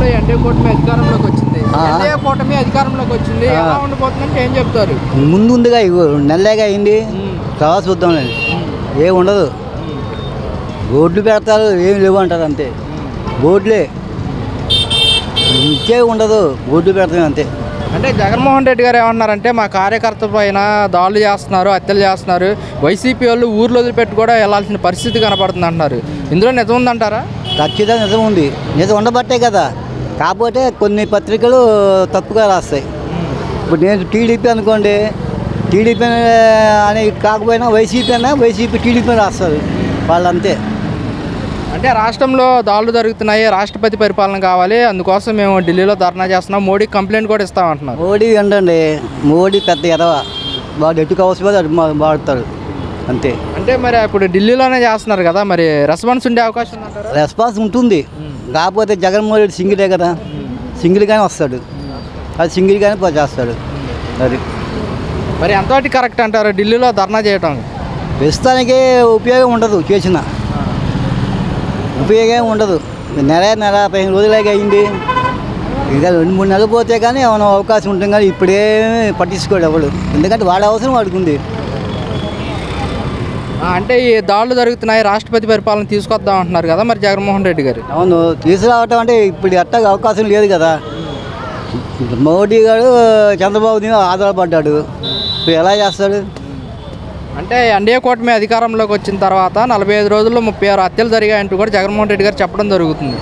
రాష్ట్రంలో ఎన్డీఏ కూటమి అధికారంలోకి వచ్చింది. ఎన్డీఏ కూటమి అధికారంలోకి వచ్చింది. ఎలా ఉండబోతుందంటే ఏం చెప్తారు? ముందు ఉందిగా నెల్లేగా అయింది. తర్వాత చూద్దాంలేండి ఏం ఉండదు. రోడ్లు పెడతారు ఏం లేవు అంటారు అంతే. రోడ్లే ఇంకే ఉండదు రోడ్లు పెడతాం అంతే. అంటే జగన్మోహన్ రెడ్డి గారు ఏమన్నారంటే మా కార్యకర్త పైన దాడులు చేస్తున్నారు హత్యలు చేస్తున్నారు. వైసీపీ వాళ్ళు ఊర్లో వదిలిపెట్టి కూడా వెళ్ళాల్సిన పరిస్థితి కనపడుతుంది అంటున్నారు ఇందులో నిజం ఉందంటారా? ఖచ్చితంగా నిజం ఉంది. నిజం ఉండబట్టే కదా. కాకపోతే కొన్ని పత్రికలు తప్పుగా రాస్తాయి. ఇప్పుడు నేను టీడీపీ అనుకోండి టీడీపీ అని కాకపోయినా వైసీపీ అయినా వైసీపీ టీడీపీ రాస్తారు వాళ్ళు అంతే అంటే రాష్ట్రంలో దాడులు జరుగుతున్నాయి రాష్ట్రపతి పరిపాలన కావాలి అందుకోసం మేము ఢిల్లీలో ధర్నా చేస్తున్నాం మోడీకి కంప్లైంట్ కూడా ఇస్తామంటున్నారు. మోడీ ఏంటండి మోడీ పెద్ద ఎదవ వాడు ఎటు మా- వాడతాడు అంతే. అంటే మరి ఇప్పుడు ఢిల్లీలోనే చేస్తున్నారు కదా మరి రెస్పాన్స్ ఉండే అవకాశం రెస్పాన్స్ ఉంటుంది. కాకపోతే జగన్మోహన్ రెడ్డి సింగిలే కదా. సింగిల్గానే వస్తాడు. అది సింగిల్గానే చేస్తాడు. అది. మరి ఎంతవరకు కరెక్ట్ అంటారు ఢిల్లీలో ధర్నా చేయటం? ప్రస్తుతానికి ఉపయోగం ఉండదు చేసిన. ఉపయోగం ఉండదు. నెల నెల పదిహేను రోజులకి అయింది. ఇక రెండు మూడు నెలలు పోతే కానీ ఏమైనా అవకాశం ఉంటుంది కానీ ఇప్పుడే పట్టించుకోడు ఎవడు. ఎందుకంటే వాడి అవసరం వాడుకుంది అంటే ఈ దాడులు జరుగుతున్నాయి రాష్ట్రపతి పరిపాలన తీసుకొద్దాం అంటున్నారు కదా మరి జగన్మోహన్ రెడ్డి గారు. అవును తీసుకురావటం అంటే ఇప్పుడు ఎట్టగా అవకాశం లేదు కదా. మోడీ గారు చంద్రబాబు మీద ఆధారపడ్డాడు. ఇప్పుడు ఎలా చేస్తాడు? అంటే ఎన్డీఏ కూటమి అధికారంలోకి వచ్చిన తర్వాత నలభై ఐదు రోజుల్లో ముప్పై ఆరు హత్యలు జరిగాయంటూ కూడా జగన్మోహన్ రెడ్డి గారు చెప్పడం జరుగుతుంది.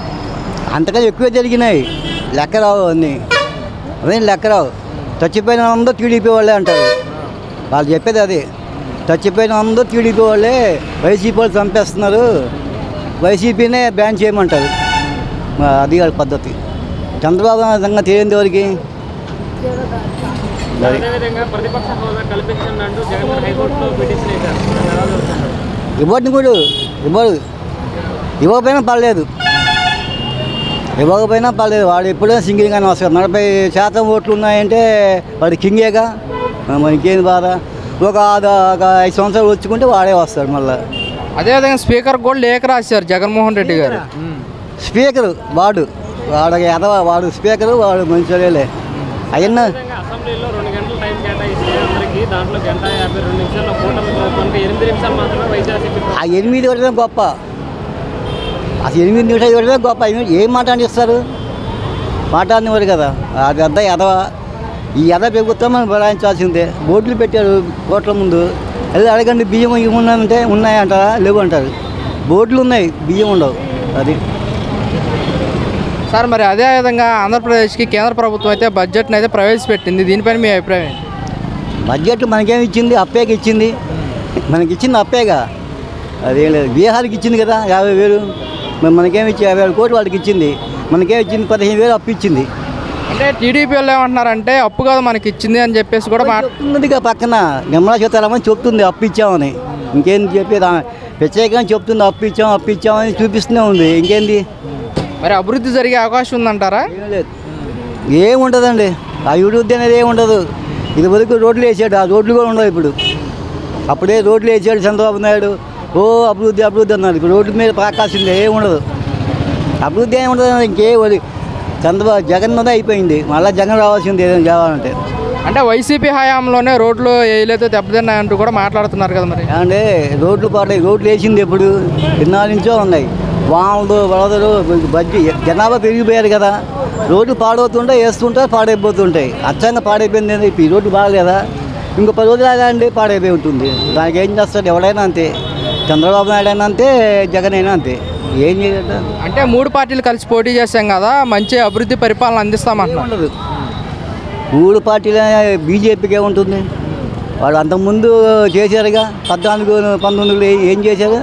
అంతకన్నా ఎక్కువ జరిగినాయి. లెక్క రావు అన్నీ. అదే లెక్క రావు. చచ్చిపోయిన టీడీపీ వాళ్ళే అంటారు. వాళ్ళు చెప్పేది అదే. చచ్చిపోయిన అందరూ టీడీపీ వాళ్ళే. వైసీపీ వాళ్ళు చంపేస్తున్నారు. వైసీపీనే బ్యాన్ చేయమంటారు. అది వాళ్ళ పద్ధతి. చంద్రబాబు నాయుడు సంగతి తెలియదు ఎవరికి? ఇవ్వటిని కూడా ఇవ్వరు. ఇవ్వకపోయినా పర్లేదు. ఇవ్వకపోయినా పర్లేదు. వాడు ఎప్పుడైనా సింగిల్గానే వస్తాడు నలభై శాతం ఓట్లు ఉన్నాయంటే వాడు కింగేగా? మరి ఇంకేం బాధ? ఒక ఐదు సంవత్సరాలు వచ్చుకుంటే వాడే వస్తాడు మళ్ళీ. అదేవిధంగా స్పీకర్ కూడా లేఖ రాశారు జగన్మోహన్ రెడ్డి గారు. స్పీకరు వాడు. వాడు ఎదవ వాడు స్పీకరు వాడు మాత్రమే వైద్యాసీపీ ఆ ఎనిమిది ఇవ్వడమే గొప్ప. అసలు ఎనిమిది నిమిషాలు ఇవ్వడమే గొప్ప. ఏం మాట్లాడిస్తారు? మాట్లాడినవారు కదా. అది అంతా ఎదవ. ఈ ఎద ప్రభుత్వం మనం బలాయించాల్సిందే బోర్డులు పెట్టారు కోట్ల ముందు. అది అడగండి బియ్యం ఉన్నాయంటే ఉన్నాయంటారా లేవు అంటారు. బోర్డులు ఉన్నాయి బియ్యం ఉండవు. అది. సార్ మరి అదే విధంగా ఆంధ్రప్రదేశ్కి కేంద్ర ప్రభుత్వం అయితే బడ్జెట్ని అయితే ప్రవేశపెట్టింది. దీనిపైన మీ అభిప్రాయం? బడ్జెట్ మనకేమి ఇచ్చింది? అప్పేకి ఇచ్చింది. మనకి ఇచ్చింది అప్పేగా అదేం లేదు. బీహార్కి ఇచ్చింది కదా యాభై వేలు. మరి మనకేమి ఇచ్చి యాభై వేల కోట్లు వాళ్ళకి ఇచ్చింది. మనకేమి ఇచ్చింది? పదిహేను వేలు అప్పు ఇచ్చింది. అంటే టీడీపీ వాళ్ళు ఏమంటున్నారంటే అప్పు కాదు మనకి ఇచ్చింది అని చెప్పేసి కూడా మాట చెప్తున్నదిగా పక్కన. నిర్మలా సీతారామన్ చెప్తుంది అప్పు ఇచ్చామని. ఇంకేం చెప్పేది? ప్రత్యేకంగా చెప్తుంది అప్పు ఇచ్చాం అప్పు ఇచ్చామని చూపిస్తూనే ఉంది. ఇంకేంది? మరి అభివృద్ధి జరిగే అవకాశం ఉందంటారా? ఏం లేదు. ఏం ఉండదండి. ఆ అభివృద్ధి అనేది ఏం ఉండదు. ఇది వరకు రోడ్లు వేసాడు. ఆ రోడ్లు కూడా ఉండవు ఇప్పుడు. అప్పుడే రోడ్లు వేసాడు చంద్రబాబు నాయుడు. ఓ అభివృద్ధి అభివృద్ధి అన్నాడు. ఇప్పుడు రోడ్డు మీద పాకాల్సిందే ఏం ఉండదు. అభివృద్ధి ఏమి ఉండదు ఇంకే చంద్రబాబు జగన్ మీద అయిపోయింది. మళ్ళీ జగన్ రావాల్సింది ఏదైనా కావాలంటే. అంటే వైసీపీ హయాంలోనే రోడ్లు వేయలేదు దెబ్బతిన్నాయంటూ కూడా మాట్లాడుతున్నారు కదా మరి. అంటే రోడ్లు పాడై రోడ్లు వేసింది ఎప్పుడు? ఇన్నాళ్ళ నుంచో ఉన్నాయి. వాములు వరదలు బజ్జి జనాభా పెరిగిపోయారు కదా. రోడ్లు పాడవుతుంటాయి వేస్తుంటాయి పాడైపోతుంటాయి. అచ్చంగా పాడైపోయింది ఈ రోడ్డు బాగలేదా? ఇంకో పది రోజులు ఆగాండి పాడైపోయి ఉంటుంది? దానికి ఏం చేస్తాడు? ఎవడైనా అంతే. చంద్రబాబు నాయుడు అయినా అంతే జగన్ అయినా అంతే. ఏం చేయగలరు అంటే మూడు పార్టీలు కలిసి పోటీ చేశాం కదా మంచి అభివృద్ధి పరిపాలన అందిస్తామంటున్నారు. మూడు పార్టీల బీజేపీకే ఉంటుంది. వాళ్ళు అంతకుముందు చేశారుగా పద్నాలుగు పంతొమ్మిదిలో ఏం చేశారు?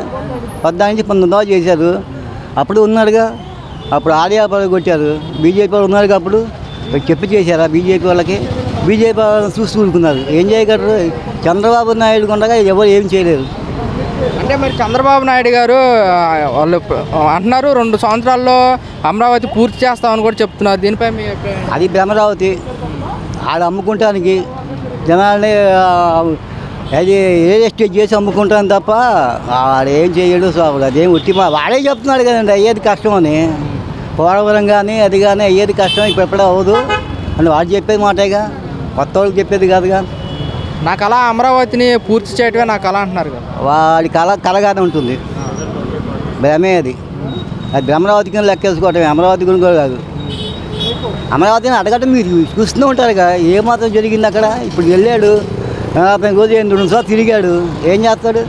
పద్నాలుగు నుంచి పంతొమ్మిది దాకా చేశారు. అప్పుడు ఉన్నారుగా అప్పుడు ఆడియా కొట్టారు. బీజేపీ వాళ్ళు ఉన్నారుగా అప్పుడు. చెప్పి చేశారా బీజేపీ వాళ్ళకి? బీజేపీ వాళ్ళని చూసి ఊరుకున్నారు. ఏం చేయగలరు? చంద్రబాబు నాయుడు ఉండగా ఎవరు ఏం చేయలేరు. అంటే మరి చంద్రబాబు నాయుడు గారు వాళ్ళు అంటున్నారు రెండు సంవత్సరాల్లో అమరావతి పూర్తి చేస్తామని కూడా చెప్తున్నారు. దీనిపై మీ అది అమరావతి ఆడ అమ్ముకుంటానికి జనాల్ని అది రియల్ ఎస్టేట్ చేసి అమ్ముకుంటాను తప్ప వాడేం ఏం చేయడు సాబు. అదేం ఉట్టి మా వాడే చెప్తున్నాడు కదండి అయ్యేది కష్టం అని పోలవరం కానీ అది కానీ అయ్యేది కష్టం ఇప్పుడు ఎప్పుడూ అవ్వదు. అని వాడు చెప్పేది మాటేగా. కొత్త వాళ్ళకి చెప్పేది కాదుగా. నా కళ అమరావతిని పూర్తి చేయటమే నా కళ అంటున్నారు కదా. వాడి కళ కలగానే ఉంటుంది. భ్రమే అది. అది అమరావతి కింద లెక్కేసుకోవటం అమరావతి గురించి కూడా కాదు. అమరావతిని అడగటం మీరు చూస్తూనే ఉంటారు కదా ఏమాత్రం జరిగింది అక్కడ? ఇప్పుడు వెళ్ళాడు నలభై రోజు రెండు నిమిషాలు తిరిగాడు ఏం చేస్తాడు?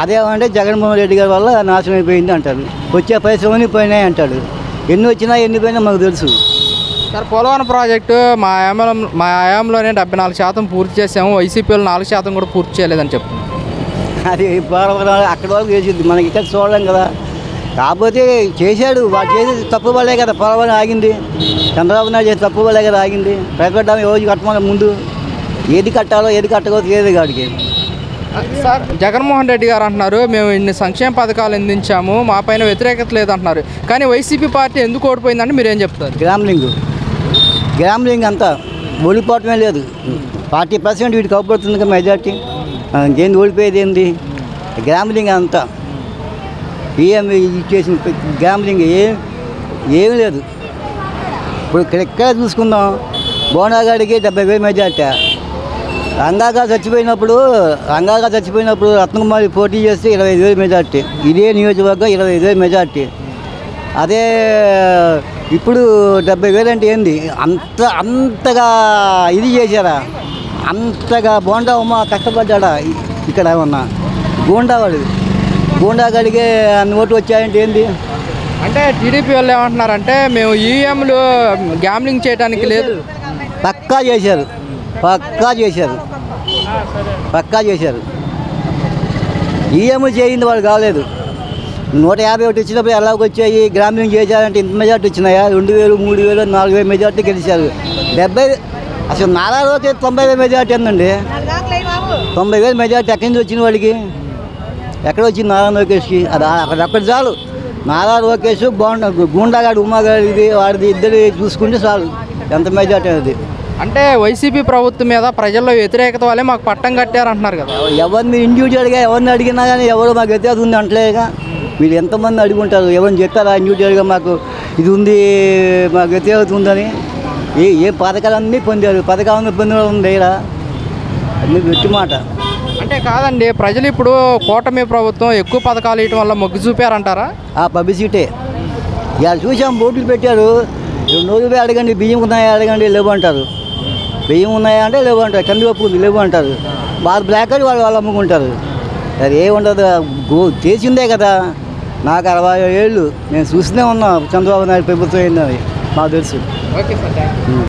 అదేమంటే జగన్మోహన్ రెడ్డి గారి వల్ల నాశనం అయిపోయింది అంటారు. వచ్చే పరిశ్రమని పోయినాయి అంటాడు. ఎన్ని వచ్చినా ఎన్ని పోయినా మాకు తెలుసు. సార్ పోలవరం ప్రాజెక్టు మా ఆయామం మా ఆయాంలోనే డెబ్బై నాలుగు శాతం పూర్తి చేసాము. వైసీపీలో నాలుగు శాతం కూడా పూర్తి చేయలేదని చెప్తున్నారు. అది పోలవరం అక్కడ వరకు చేసింది. మనకి ఇక్కడ చూడలేం కదా. కాకపోతే చేశాడు. వాడు చేసి తప్పు వల్లే కదా పోలవరం ఆగింది. చంద్రబాబు నాయుడు చేసి తప్పు వల్లే కదా ఆగింది. ప్రతిపడ్డాము రోజు కట్టమని ముందు ఏది కట్టాలో ఏది కట్టకూడదు ఏది కాడికి సార్ జగన్మోహన్ రెడ్డి గారు అంటున్నారు మేము ఇన్ని సంక్షేమ పథకాలు అందించాము మా పైన వ్యతిరేకత లేదంటున్నారు. కానీ వైసీపీ పార్టీ ఎందుకు ఓడిపోయిందంటే మీరేం చెప్తారు? గ్రామ్లింగ్. గ్యాంబ్లింగ్ అంతా ఓడిపోవటమే లేదు. ఫార్టీ పర్సెంట్ వీటికి అవపడుతుంది కదా మెజార్టీ ఇంకేంది ఓడిపోయేది ఏంది? గ్యాంబ్లింగ్ అంతా. ఏం ఇచ్చేసిన గ్యాంబ్లింగ్ ఏం ఏం లేదు. ఇప్పుడు ఇక్కడ ఎక్కడ చూసుకుందాం. బోనాగాడికి డెబ్బై వేలు మెజార్టీ రంగాగా చచ్చిపోయినప్పుడు రంగాగా చచ్చిపోయినప్పుడు రత్నకుమారి పోటీ చేస్తే ఇరవై ఐదు వేలు మెజార్టీ ఇదే నియోజకవర్గం ఇరవై ఐదు వేలు మెజార్టీ అదే ఇప్పుడు డెబ్బై వేలు అంటే ఏంది? అంత అంతగా ఇది చేశారా? అంతగా బోండా ఉమ్మ కష్టపడ్డా ఇక్కడ ఏమన్నా? గూండావాడు గూండాగాడికే అన్ని ఓట్లు వచ్చాయంటే ఏంది? అంటే టీడీపీ వాళ్ళు ఏమంటున్నారంటే మేము ఈవీఎంలు గ్యామ్లింగ్ చేయడానికి లేదు. పక్కా చేశారు. పక్కా చేశారు. పక్కా చేశారు. ఈఎంఐ చేయింది వాళ్ళు కాలేదు. నూట యాభై ఒకటి వచ్చినప్పుడు ఎలాగ వచ్చాయి గ్రామీణ చేశారంటే ఇంత మెజార్టీ వచ్చినాయా? రెండు వేలు మూడు వేలు నాలుగు వేలు మెజార్టీ గెలిచారు. డెబ్బై అసలు నారా రోజు తొంభై వేలు మెజార్టీ ఉందండి తొంభై వేలు మెజార్టీ ఎక్కడి నుంచి వచ్చిన వాడికి ఎక్కడ వచ్చింది నారా లోకేష్కి? అది అక్కడ అక్కడ చాలు. నారా లోకేష్ బాగుండ గుండాగాడు ఉమాగాడిది వాడిది ఇద్దరు చూసుకుంటే చాలు. ఎంత మెజార్టీ అనేది. అంటే వైసీపీ ప్రభుత్వం మీద ప్రజల్లో వ్యతిరేకత వల్లే మాకు పట్టం కట్టారు అంటున్నారు కదా. ఎవరిని ఇండివిజువల్గా ఎవరిని అడిగినా కానీ ఎవరు మాకు వ్యత్యాసం ఉంది అంటలేగా మీరు ఎంతమంది అడుగుంటారు ఎవరిని చెప్పారా ఇండివిజువల్గా మాకు ఇది ఉంది మాకు వ్యత్యాసం ఉందని. ఏ ఏ పథకాలన్నీ పొందారు? పథకాలను పొందిన ఉంది ఇలా అన్ని గట్టి మాట. అంటే కాదండి ప్రజలు ఇప్పుడు కూటమి ప్రభుత్వం ఎక్కువ పథకాలు ఇవ్వడం వల్ల మొగ్గు చూపారంటారా? ఆ పబ్లిసిటీ. ఇవాళ చూసాం బోర్డులు పెట్టారు. రెండు రోజులు అడగండి బియ్యం ఉన్నాయా అడగండి లేవు అంటారు. బియ్యం ఉన్నాయా అంటే లేవు అంటారు. కందిపప్పు ఉంది లేవు అంటారు. వాళ్ళు బ్లాక్ అని వాళ్ళు వాళ్ళు అమ్ముకుంటారు. అది ఏ ఉండదు చేసిందే కదా. నాకు అరవై ఏళ్ళు. నేను చూస్తూనే ఉన్నా చంద్రబాబు నాయుడు ప్రభుత్వం ఏందని. మాకు తెలుసు. Okay sir